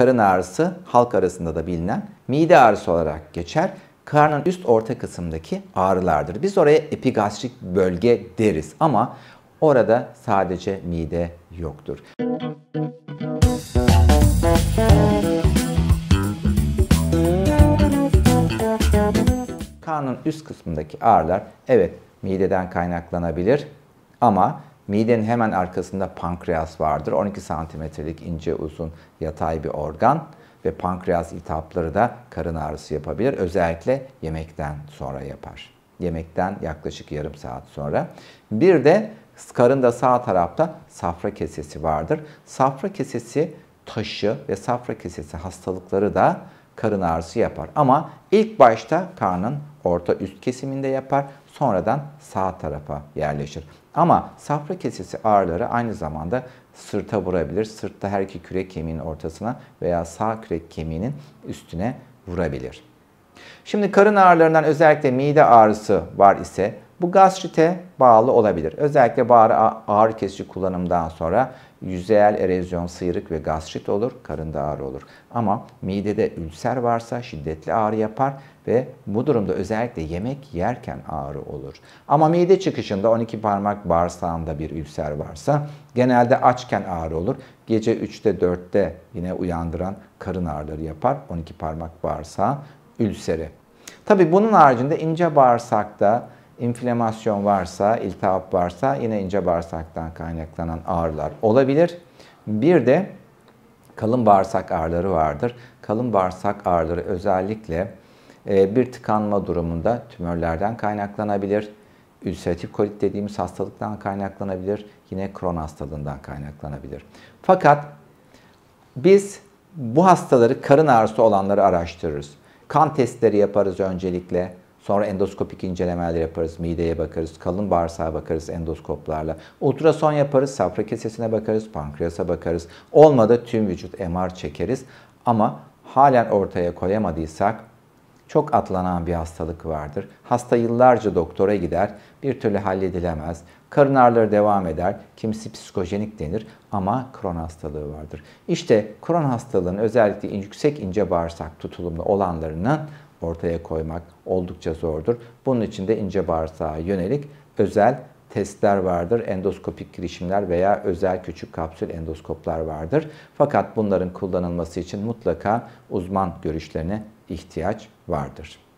karın ağrısı halk arasında da bilinen mide ağrısı olarak geçer. Karnın üst orta kısımdaki ağrılardır. Biz oraya epigastrik bölge deriz ama orada sadece mide yoktur. Karnın üst kısmındaki ağrılar evet mideden kaynaklanabilir ama midenin hemen arkasında pankreas vardır. 12 santimetrelik ince uzun yatay bir organ ve pankreas iltihapları da karın ağrısı yapabilir. Özellikle yemekten sonra yapar. Yemekten yaklaşık yarım saat sonra. Bir de karında sağ tarafta safra kesesi vardır. Safra kesesi taşı ve safra kesesi hastalıkları da karın ağrısı yapar. Ama ilk başta karnın orta üst kesiminde yapar. Sonradan sağ tarafa yerleşir. Ama safra kesesi ağrıları aynı zamanda sırta vurabilir. Sırtta her iki kürek kemiğinin ortasına veya sağ kürek kemiğinin üstüne vurabilir. Şimdi karın ağrılarından özellikle mide ağrısı var ise bu gastrite bağlı olabilir. Özellikle bağır, ağrı kesici kullanımdan sonra yüzeyel erozyon, sıyrık ve gastrit olur, karında ağrı olur. Ama midede ülser varsa şiddetli ağrı yapar ve bu durumda özellikle yemek yerken ağrı olur. Ama mide çıkışında 12 parmak bağırsağında bir ülser varsa genelde açken ağrı olur. Gece 3'te 4'te yine uyandıran karın ağrıları yapar 12 parmak bağırsağı ülseri. Tabi bunun haricinde ince bağırsakta inflamasyon varsa, iltihap varsa yine ince bağırsaktan kaynaklanan ağrılar olabilir. Bir de kalın bağırsak ağrıları vardır. Kalın bağırsak ağrıları özellikle e, bir tıkanma durumunda tümörlerden kaynaklanabilir. Ülseratif kolit dediğimiz hastalıktan kaynaklanabilir. Yine kron hastalığından kaynaklanabilir. Fakat biz bu hastaları karın ağrısı olanları araştırırız. Kan testleri yaparız öncelikle. Sonra endoskopik incelemeler yaparız. Mideye bakarız, kalın bağırsağa bakarız endoskoplarla. Ultrason yaparız, safra kesesine bakarız, pankreasa bakarız. Olmadı tüm vücut MR çekeriz. Ama halen ortaya koyamadıysak çok atlanan bir hastalık vardır. Hasta yıllarca doktora gider, bir türlü halledilemez. Karın ağrıları devam eder. Kimisi psikojenik denir ama kron hastalığı vardır. İşte kron hastalığının özellikle yüksek ince bağırsak tutulumlu olanlarının ortaya koymak oldukça zordur. Bunun için de ince bağırsağa yönelik özel testler vardır. Endoskopik girişimler veya özel küçük kapsül endoskoplar vardır. Fakat bunların kullanılması için mutlaka uzman görüşlerine ihtiyaç vardır.